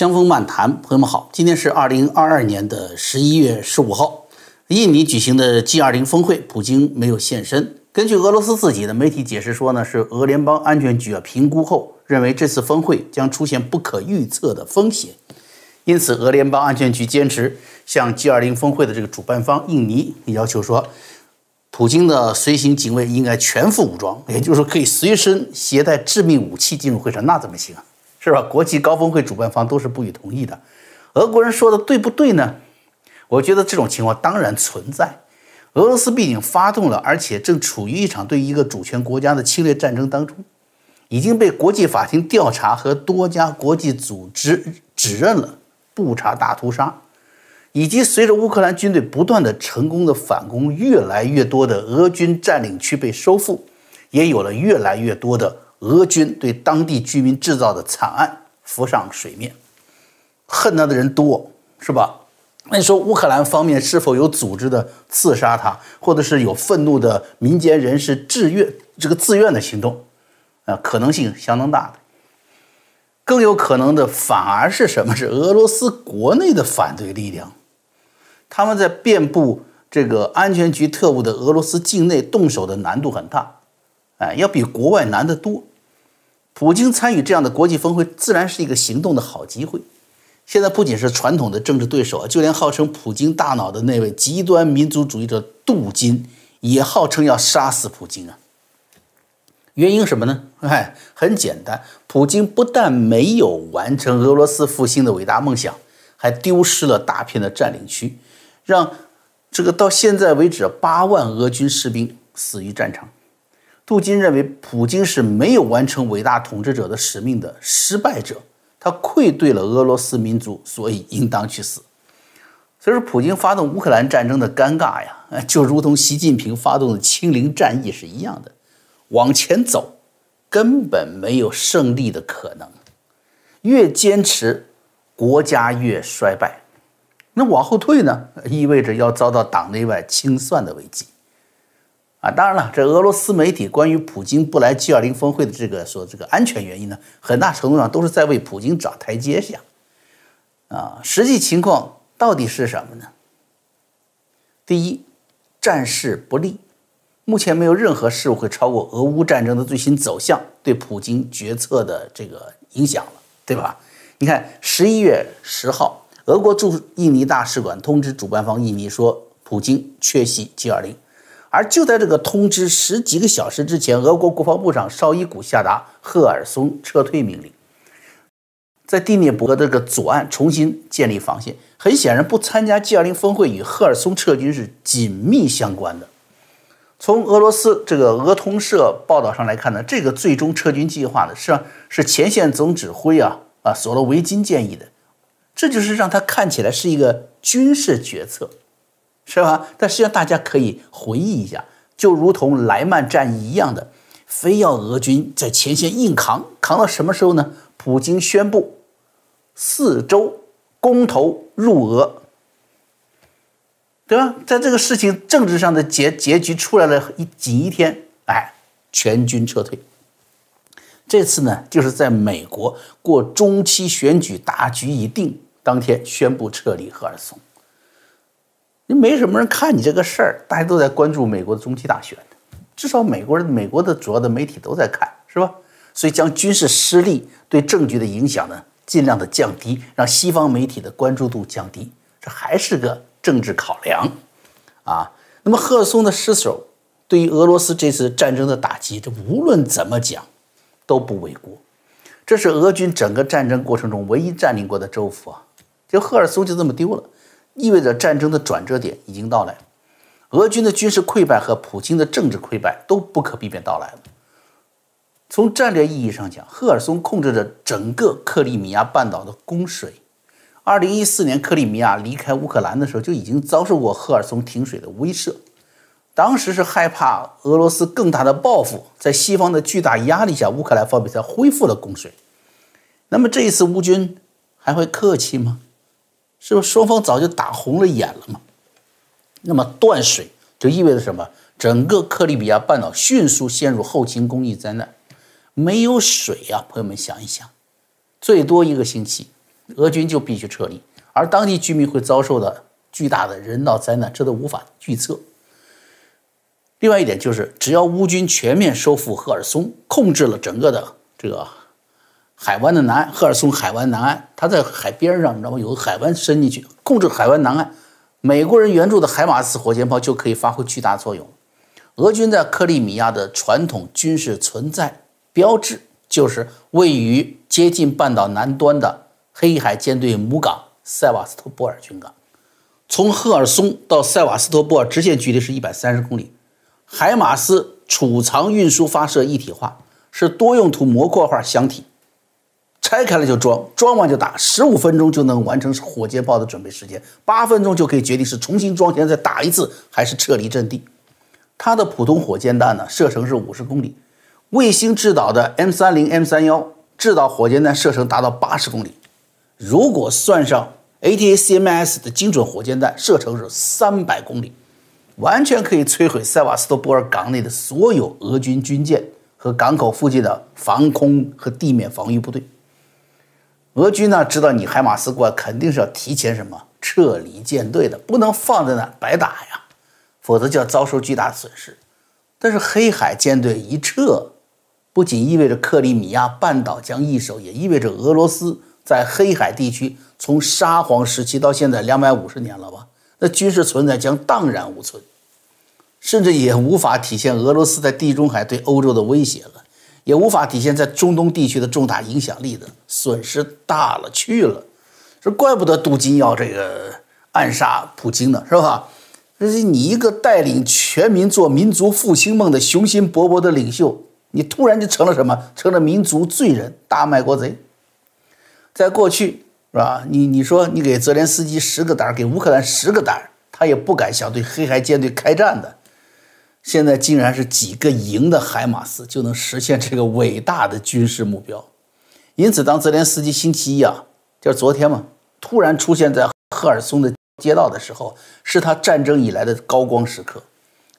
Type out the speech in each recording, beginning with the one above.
江峰漫谈，朋友们好，今天是二零二二年的十一月十五号，印尼举行的 G 二零峰会，普京没有现身。根据俄罗斯自己的媒体解释说呢，是俄联邦安全局啊评估后认为这次峰会将出现不可预测的风险，因此俄联邦安全局坚持向 G 二零峰会的这个主办方印尼要求说，普京的随行警卫应该全副武装，也就是说可以随身携带致命武器进入会场，那怎么行啊？是吧？国际高峰会主办方都是不予同意的。俄国人说的对不对呢？我觉得这种情况当然存在。俄罗斯毕竟发动了，而且正处于一场对一个主权国家的侵略战争当中，已经被国际法庭调查和多家国际组织指认了布查大屠杀，以及随着乌克兰军队不断的成功的反攻，越来越多的俄军占领区被收复，也有了越来越多的。俄军对当地居民制造的惨案浮上水面，恨他的人多，是吧？那你说乌克兰方面是否有组织的刺杀他，或者是有愤怒的民间人士自愿这个自愿的行动？啊，可能性相当大的。更有可能的反而是什么？是俄罗斯国内的反对力量，他们在遍布这个安全局特务的俄罗斯境内动手的难度很大，哎，要比国外难得多。普京参与这样的国际峰会，自然是一个行动的好机会。现在不仅是传统的政治对手，就连号称普京大脑的那位极端民族主义者杜金，也号称要杀死普京啊。原因什么呢？哎，很简单，普京不但没有完成俄罗斯复兴的伟大梦想，还丢失了大片的占领区，让这个到现在为止八万俄军士兵死于战场。杜金认为，普京是没有完成伟大统治者的使命的失败者，他愧对了俄罗斯民族，所以应当去死。所以说，普京发动乌克兰战争的尴尬呀，就如同习近平发动的清零战役是一样的，往前走根本没有胜利的可能，越坚持国家越衰败，那往后退呢，意味着要遭到党内外清算的危机。啊，当然了，这俄罗斯媒体关于普京不来 G20 峰会的这个说这个安全原因呢，很大程度上都是在为普京找台阶下。啊，实际情况到底是什么呢？第一，战事不利，目前没有任何事物会超过俄乌战争的最新走向对普京决策的这个影响了，对吧？你看，十一月十号，俄国驻印尼大使馆通知主办方印尼说，普京缺席 G20。而就在这个通知十几个小时之前，俄国国防部长绍伊古下达赫尔松撤退命令，在第聂伯这个左岸重新建立防线。很显然，不参加 G20 峰会与赫尔松撤军是紧密相关的。从俄罗斯这个俄通社报道上来看呢，这个最终撤军计划呢，是是前线总指挥啊啊索罗维金建议的，这就是让他看起来是一个军事决策。是吧？但实际上，大家可以回忆一下，就如同莱曼战役一样的，非要俄军在前线硬扛，扛到什么时候呢？普京宣布四周公投入俄，对吧？在这个事情政治上的结结局出来了一仅一天，哎，全军撤退。这次呢，就是在美国过中期选举大局已定当天宣布撤离赫尔松。你没什么人看你这个事儿，大家都在关注美国的中期大选，至少美国人、美国的主要的媒体都在看，是吧？所以将军事失利对政局的影响呢，尽量的降低，让西方媒体的关注度降低，这还是个政治考量啊。那么赫尔松的失守，对于俄罗斯这次战争的打击，这无论怎么讲都不为过。这是俄军整个战争过程中唯一占领过的州府啊，就赫尔松就这么丢了。意味着战争的转折点已经到来，俄军的军事溃败和普京的政治溃败都不可避免到来了。从战略意义上讲，赫尔松控制着整个克里米亚半岛的供水。二零一四年克里米亚离开乌克兰的时候，就已经遭受过赫尔松停水的威慑。当时是害怕俄罗斯更大的报复，在西方的巨大压力下，乌克兰方面才恢复了供水。那么这一次乌军还会客气吗？是不是双方早就打红了眼了嘛？那么断水就意味着什么？整个克里米亚半岛迅速陷入后勤供应灾难，没有水呀！朋友们想一想，最多一个星期，俄军就必须撤离，而当地居民会遭受的巨大的人道灾难，这都无法预测。另外一点就是，只要乌军全面收复赫尔松，控制了整个的这个海湾的南岸，赫尔松海湾南岸，它在海边上，你知道吗？有个海湾伸进去，控制海湾南岸，美国人援助的海马斯火箭炮就可以发挥巨大作用。俄军在克里米亚的传统军事存在标志，就是位于接近半岛南端的黑海舰队母港塞瓦斯托波尔军港。从赫尔松到塞瓦斯托波尔直线距离是一百三十公里。海马斯储藏、运输、发射一体化，是多用途模块化箱体，拆开了就装，装完就打，十五分钟就能完成火箭炮的准备时间，八分钟就可以决定是重新装填再打一次，还是撤离阵地。它的普通火箭弹呢，射程是五十公里；卫星制导的 M 三零、M 三幺制导火箭弹射程达到八十公里。如果算上 ATACMS 的精准火箭弹，射程是三百公里。完全可以摧毁塞瓦斯托波尔港内的所有俄军军舰和港口附近的防空和地面防御部队。俄军呢知道你海马斯过来，肯定是要提前什么撤离舰队的，不能放在那白打呀，否则就要遭受巨大损失。但是黑海舰队一撤，不仅意味着克里米亚半岛将易手，也意味着俄罗斯在黑海地区从沙皇时期到现在两百五十年了吧，那军事存在将荡然无存。甚至也无法体现俄罗斯在地中海对欧洲的威胁了，也无法体现在中东地区的重大影响力的损失大了去了。这怪不得杜金要这个暗杀普京呢，是吧？你一个带领全民做民族复兴梦的雄心勃勃的领袖，你突然就成了什么？成了民族罪人、大卖国贼。在过去，是吧？你你说你给泽连斯基十个胆，给乌克兰十个胆，他也不敢想对黑海舰队开战的。现在竟然是几个营的海马斯就能实现这个伟大的军事目标，因此，当泽连斯基星期一啊，就是昨天嘛，突然出现在赫尔松的街道的时候，是他战争以来的高光时刻。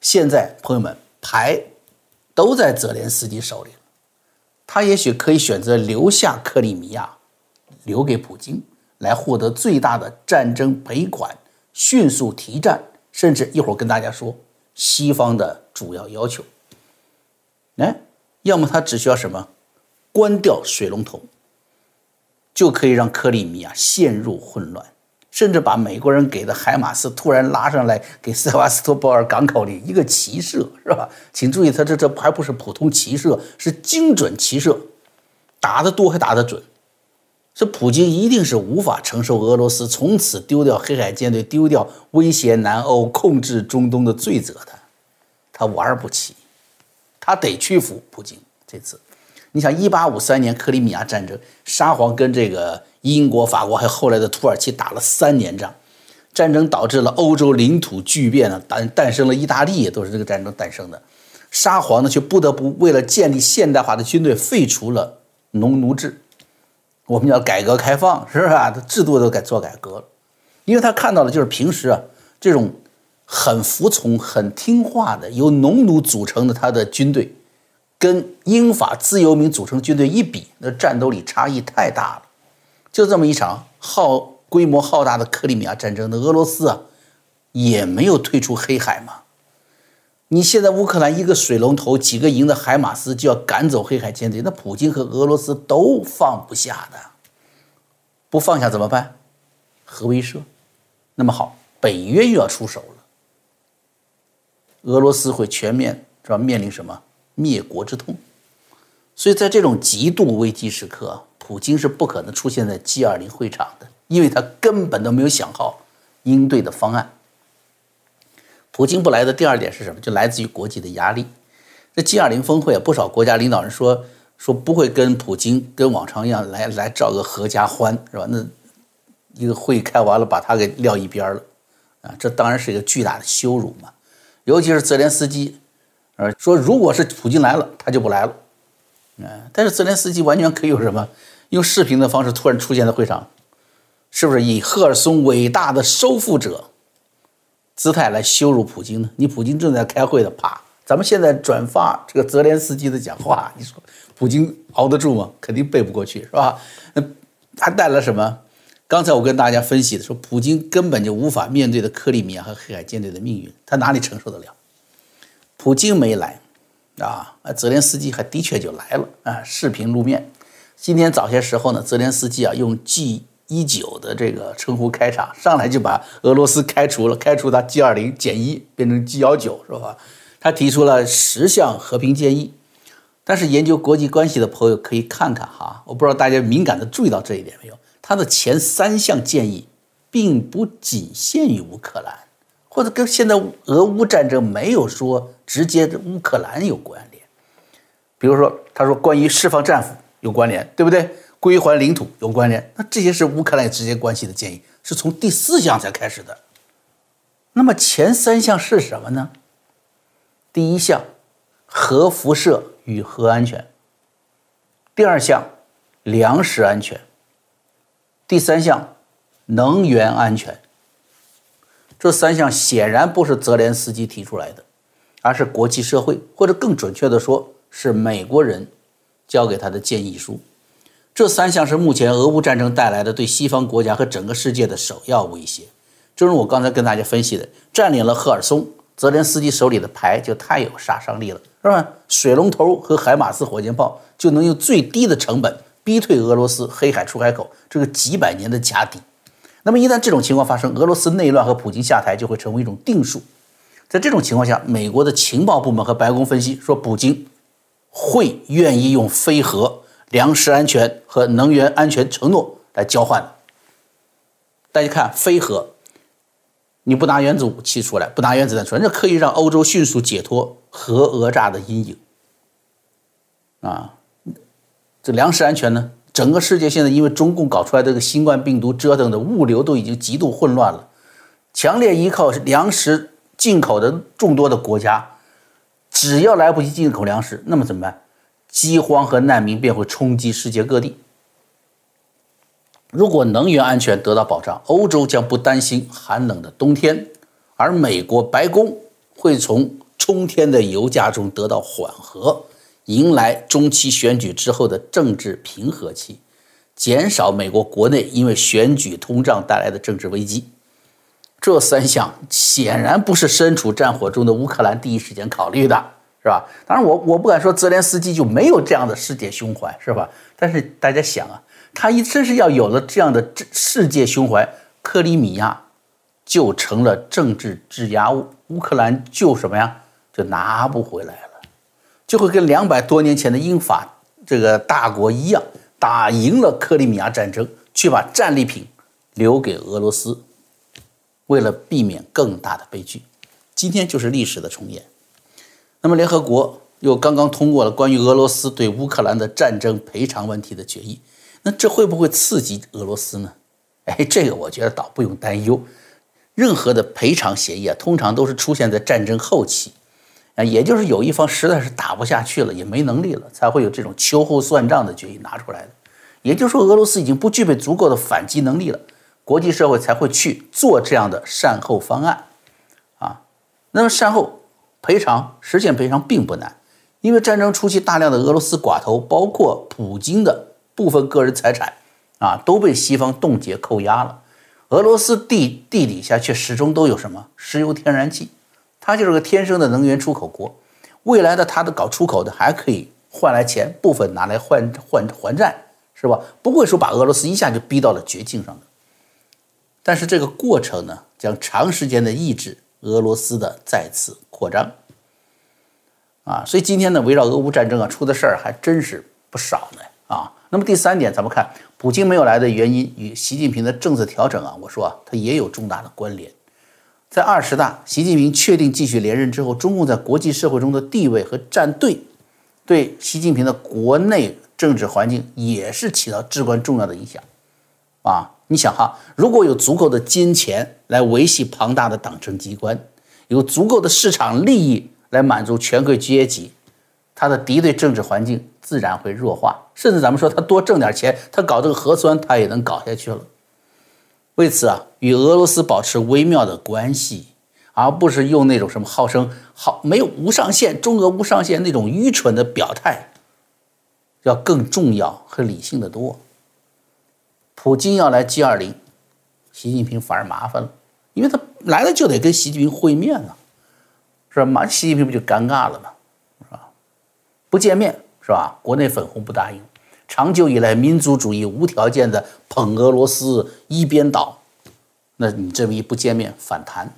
现在，朋友们，牌都在泽连斯基手里，他也许可以选择留下克里米亚，留给普京，来获得最大的战争赔款，迅速提战，甚至一会儿跟大家说。西方的主要要求，哎，要么他只需要什么，关掉水龙头，就可以让克里米亚陷入混乱，甚至把美国人给的海马斯突然拉上来，给塞瓦斯托波尔港口里一个齐射，是吧？请注意，他这这还不是普通齐射，是精准齐射，打得多还打得准。这普京一定是无法承受俄罗斯从此丢掉黑海舰队、丢掉威胁南欧、控制中东的罪责的，他玩不起，他得屈服普京。这次，你想，一八五三年克里米亚战争，沙皇跟这个英国、法国还有后来的土耳其打了三年仗，战争导致了欧洲领土巨变呢，诞诞生了意大利，也都是这个战争诞生的。沙皇呢，却不得不为了建立现代化的军队，废除了农奴制。我们要改革开放，是吧？他制度都改做改革了，因为他看到了，就是平时啊，这种很服从、很听话的由农奴组成的他的军队，跟英法自由民组成军队一比，那战斗力差异太大了。就这么一场浩规模浩大的克里米亚战争，那俄罗斯啊，也没有退出黑海嘛。你现在乌克兰一个水龙头，几个营的海马斯就要赶走黑海舰队，那普京和俄罗斯都放不下的，不放下怎么办？核威慑。那么好，北约又要出手了，俄罗斯会全面是吧？面临什么灭国之痛？所以在这种极度危机时刻，普京是不可能出现在 G20 会场的，因为他根本都没有想好应对的方案。普京不来的第二点是什么？就来自于国际的压力。这 G20 峰会啊，不少国家领导人说说不会跟普京跟往常一样来来照个合家欢，是吧？那一个会开完了，把他给撂一边了啊！这当然是一个巨大的羞辱嘛。尤其是泽连斯基，呃，说如果是普京来了，他就不来了。嗯，但是泽连斯基完全可以用什么？用视频的方式突然出现在会场，是不是以赫尔松伟大的收复者？姿态来羞辱普京呢？你普京正在开会的，啪！咱们现在转发这个泽连斯基的讲话，你说普京熬得住吗？肯定背不过去，是吧？那还带来什么？刚才我跟大家分析的说，普京根本就无法面对的克里米亚和黑海舰队的命运，他哪里承受得了？普京没来，啊，泽连斯基还的确就来了啊，视频露面。今天早些时候呢，泽连斯基啊用 G 一九的这个称呼开场，上来就把俄罗斯开除了，开除他 G 二零减一，变成 G 幺九，是吧？他提出了十项和平建议。但是研究国际关系的朋友可以看看哈，我不知道大家敏感的注意到这一点没有？他的前三项建议并不仅限于乌克兰，或者跟现在俄乌战争没有说直接的乌克兰有关联。比如说，他说关于释放战俘有关联，对不对？归还领土有关联，那这些是乌克兰直接关系的建议，是从第四项才开始的。那么前三项是什么呢？第一项，核辐射。与核安全。第二项，粮食安全。第三项，能源安全。这三项显然不是泽连斯基提出来的，而是国际社会，或者更准确的说，是美国人交给他的建议书。这三项是目前俄乌战争带来的对西方国家和整个世界的首要威胁。正如我刚才跟大家分析的，占领了赫尔松，泽连斯基手里的牌就太有杀伤力了。是吧？水龙头和海马斯火箭炮就能用最低的成本逼退俄罗斯黑海出海口这个几百年的家底。那么一旦这种情况发生，俄罗斯内乱和普京下台就会成为一种定数。在这种情况下，美国的情报部门和白宫分析说，普京会愿意用非核、粮食安全和能源安全承诺来交换的。大家看，非核。你不拿原子武器出来，不拿原子弹出来，那可以让欧洲迅速解脱核讹诈的阴影。啊，这粮食安全呢？整个世界现在因为中共搞出来这个新冠病毒折腾的物流都已经极度混乱了，强烈依靠粮食进口的众多的国家，只要来不及进口粮食，那么怎么办？饥荒和难民便会冲击世界各地。如果能源安全得到保障，欧洲将不担心寒冷的冬天，而美国白宫会从冲天的油价中得到缓和，迎来中期选举之后的政治平和期，减少美国国内因为选举通胀带来的政治危机。这三项显然不是身处战火中的乌克兰第一时间考虑的，是吧？当然，我我不敢说泽连斯基就没有这样的世界胸怀，是吧？但是大家想啊。他一真是要有了这样的世界胸怀，克里米亚就成了政治质押物，乌克兰就什么呀，就拿不回来了，就会跟两百多年前的英法这个大国一样，打赢了克里米亚战争，却把战利品留给俄罗斯，为了避免更大的悲剧，今天就是历史的重演。那么，联合国又刚刚通过了关于俄罗斯对乌克兰的战争赔偿问题的决议。那这会不会刺激俄罗斯呢？哎，这个我觉得倒不用担忧。任何的赔偿协议啊，通常都是出现在战争后期，啊，也就是有一方实在是打不下去了，也没能力了，才会有这种秋后算账的决议拿出来的。也就是说，俄罗斯已经不具备足够的反击能力了，国际社会才会去做这样的善后方案。啊，那么善后赔偿实现赔偿并不难，因为战争初期大量的俄罗斯寡头，包括普京的。部分个人财产，啊，都被西方冻结扣押了。俄罗斯地地底下却始终都有什么石油天然气，它就是个天生的能源出口国。未来的它的搞出口的还可以换来钱，部分拿来换换还债，是吧？不会说把俄罗斯一下就逼到了绝境上的。但是这个过程呢，将长时间的抑制俄罗斯的再次扩张。啊，所以今天呢，围绕俄乌战争啊，出的事儿还真是不少呢。啊。那么第三点，咱们看普京没有来的原因与习近平的政策调整啊，我说啊，它也有重大的关联。在二十大，习近平确定继续连任之后，中共在国际社会中的地位和站队，对习近平的国内政治环境也是起到至关重要的影响。啊，你想哈，如果有足够的金钱来维系庞大的党政机关，有足够的市场利益来满足权贵阶级。他的敌对政治环境自然会弱化，甚至咱们说他多挣点钱，他搞这个核酸他也能搞下去了。为此啊，与俄罗斯保持微妙的关系，而不是用那种什么号称好没有无上限、中俄无上限那种愚蠢的表态，要更重要和理性的多。普京要来 G 二零，习近平反而麻烦了，因为他来了就得跟习近平会面呢，是吧？习近平不就尴尬了吗？是吧？不见面是吧？国内粉红不答应，长久以来民族主义无条件的捧俄罗斯一边倒，那你这么一不见面反弹。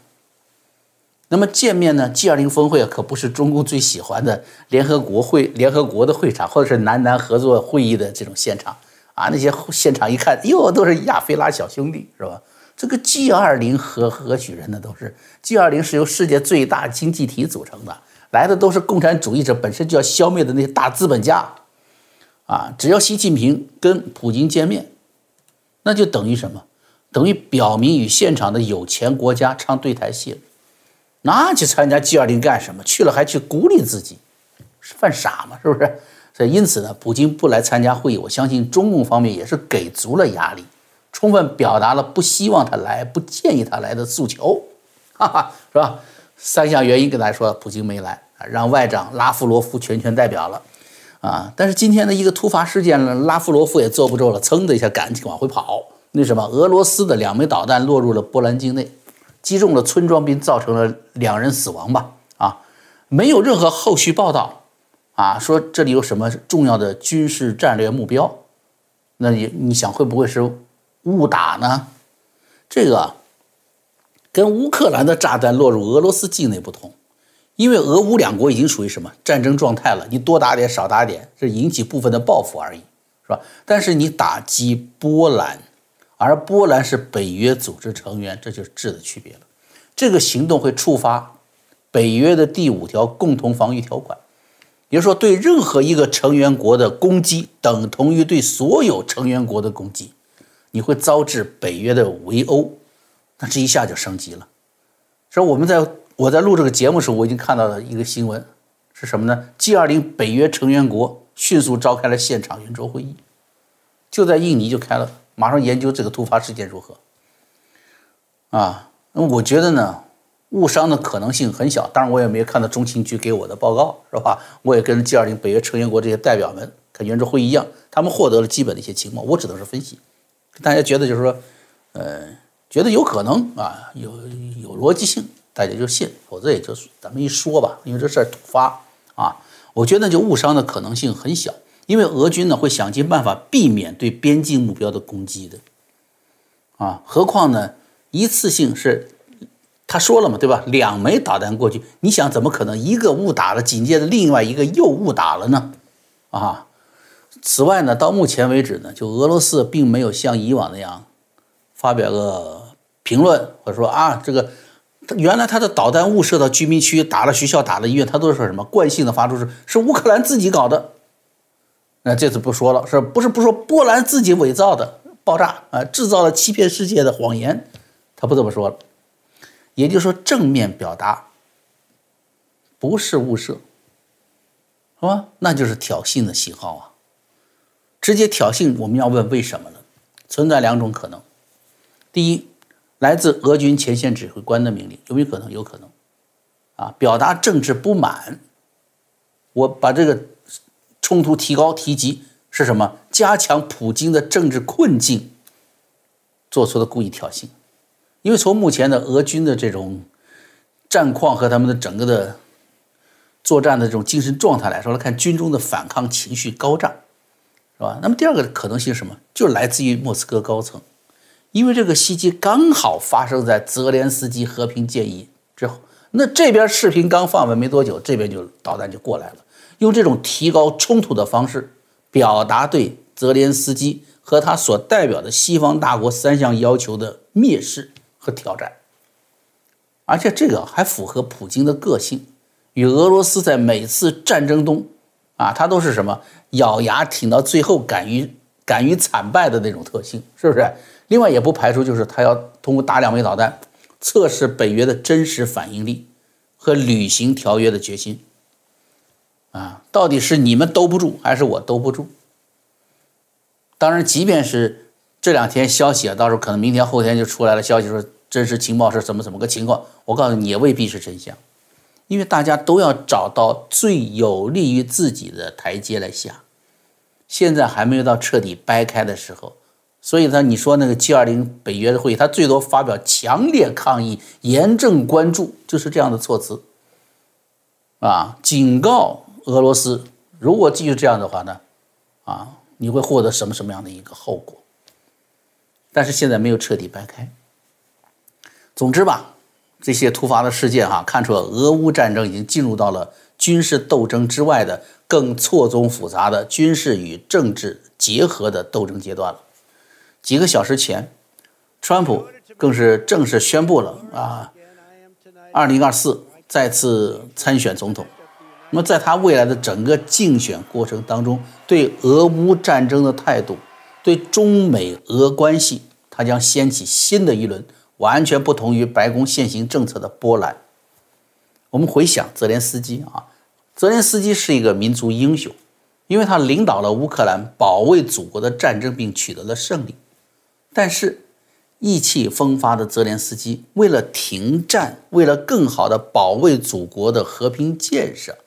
那么见面呢？G 二零峰会可不是中共最喜欢的联合国会、联合国的会场，或者是南南合作会议的这种现场啊。那些现场一看，哟，都是亚非拉小兄弟，是吧？这个 G 二零何何许人呢？都是 G 二零是由世界最大经济体组成的，来的都是共产主义者本身就要消灭的那些大资本家啊。只要习近平跟普京见面，那就等于什么？等于表明与现场的有钱国家唱对台戏了。那去参加 G 二零干什么？去了还去孤立自己，是犯傻吗？是不是？所以因此呢，普京不来参加会议，我相信中共方面也是给足了压力，充分表达了不希望他来、不建议他来的诉求，哈哈，是吧？三项原因跟大家说，普京没来啊，让外长拉夫罗夫全权代表了啊。但是今天的一个突发事件呢，拉夫罗夫也坐不住了，噌的一下赶紧往回跑。那什么，俄罗斯的两枚导弹落入了波兰境内。击中了村庄，并造成了两人死亡吧？啊，没有任何后续报道，啊，说这里有什么重要的军事战略目标？那你你想会不会是误打呢？这个跟乌克兰的炸弹落入俄罗斯境内不同，因为俄乌两国已经属于什么战争状态了？你多打点少打点，是引起部分的报复而已，是吧？但是你打击波兰。而波兰是北约组织成员，这就是质的区别了。这个行动会触发北约的第五条共同防御条款，也就是说，对任何一个成员国的攻击等同于对所有成员国的攻击，你会遭致北约的围殴。那这一下就升级了。所以我们在我在录这个节目的时候，我已经看到了一个新闻，是什么呢？G20 北约成员国迅速召开了现场圆桌会议，就在印尼就开了。马上研究这个突发事件如何？啊，那我觉得呢，误伤的可能性很小。当然，我也没有看到中情局给我的报告，是吧？我也跟 G20 北约成员国这些代表们跟圆桌会议一样，他们获得了基本的一些情报，我只能是分析。大家觉得就是说，呃，觉得有可能啊，有有逻辑性，大家就信；否则也就咱们一说吧，因为这事儿突发啊，我觉得就误伤的可能性很小。因为俄军呢会想尽办法避免对边境目标的攻击的，啊，何况呢一次性是，他说了嘛，对吧？两枚导弹过去，你想怎么可能一个误打了，紧接着另外一个又误打了呢？啊，此外呢，到目前为止呢，就俄罗斯并没有像以往那样发表个评论，或者说啊，这个原来他的导弹误射到居民区，打了学校，打了医院，他都是说什么惯性的发出是是乌克兰自己搞的。那这次不说了，是不是不说波兰自己伪造的爆炸啊，制造了欺骗世界的谎言？他不这么说了，也就是说正面表达不是误射，是吧？那就是挑衅的信号啊！直接挑衅，我们要问为什么呢？存在两种可能：第一，来自俄军前线指挥官的命令，有没有可能？有可能啊，表达政治不满，我把这个。冲突提高提及是什么？加强普京的政治困境，做出的故意挑衅。因为从目前的俄军的这种战况和他们的整个的作战的这种精神状态来说来看，军中的反抗情绪高涨，吧？那么第二个可能性是什么？就来自于莫斯科高层，因为这个袭击刚好发生在泽连斯基和平建议之后，那这边视频刚放完没多久，这边就导弹就过来了。用这种提高冲突的方式，表达对泽连斯基和他所代表的西方大国三项要求的蔑视和挑战，而且这个还符合普京的个性，与俄罗斯在每次战争中，啊，他都是什么咬牙挺到最后，敢于敢于惨败的那种特性，是不是？另外也不排除就是他要通过打两枚导弹，测试北约的真实反应力和履行条约的决心。啊，到底是你们兜不住，还是我兜不住？当然，即便是这两天消息啊，到时候可能明天后天就出来了消息，说真实情报是怎么怎么个情况，我告诉你也未必是真相，因为大家都要找到最有利于自己的台阶来下。现在还没有到彻底掰开的时候，所以呢，你说那个 G20 北约的会议，他最多发表强烈抗议、严正关注，就是这样的措辞，啊，警告俄罗斯，如果继续这样的话呢，啊，你会获得什么什么样的一个后果？但是现在没有彻底掰开。总之吧，这些突发的事件哈，看出了俄乌战争已经进入到了军事斗争之外的更错综复杂的军事与政治结合的斗争阶段了。几个小时前，川普更是正式宣布了啊，二零二四再次参选总统。那么，在他未来的整个竞选过程当中，对俄乌战争的态度，对中美俄关系，他将掀起新的一轮完全不同于白宫现行政策的波澜。我们回想泽连斯基啊，泽连斯基是一个民族英雄，因为他领导了乌克兰保卫祖国的战争，并取得了胜利。但是，意气风发的泽连斯基为了停战，为了更好的保卫祖国的和平建设，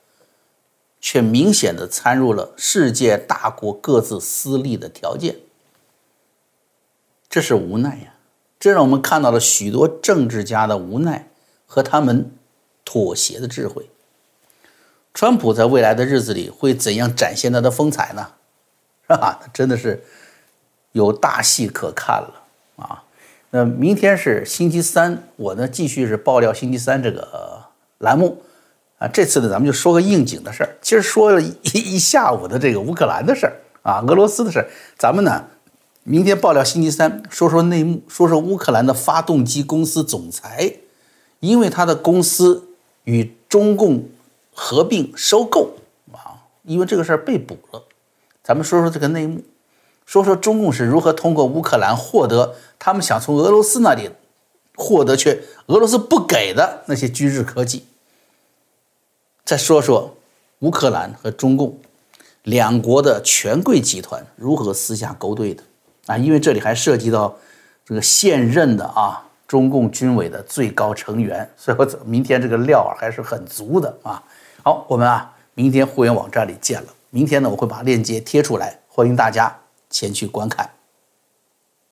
却明显的参入了世界大国各自私利的条件。这是无奈呀，这让我们看到了许多政治家的无奈和他们妥协的智慧。川普在未来的日子里会怎样展现他的风采呢？是 吧？真的是。有大戏可看了啊！那明天是星期三，我呢继续是爆料星期三这个栏目啊。这次呢，咱们就说个应景的事儿。其实说了一一下午的这个乌克兰的事儿啊，俄罗斯的事儿。咱们呢，明天爆料星期三，说说内幕，说说乌克兰的发动机公司总裁，因为他的公司与中共合并收购啊，因为这个事儿被捕了。咱们说说这个内幕。说说中共是如何通过乌克兰获得他们想从俄罗斯那里获得却俄罗斯不给的那些军事科技。再说说乌克兰和中共两国的权贵集团如何私下勾兑的啊？因为这里还涉及到这个现任的啊中共军委的最高成员，所以我明天这个料啊还是很足的啊。好，我们啊明天互联网站里见了。明天呢我会把链接贴出来，欢迎大家。前去观看。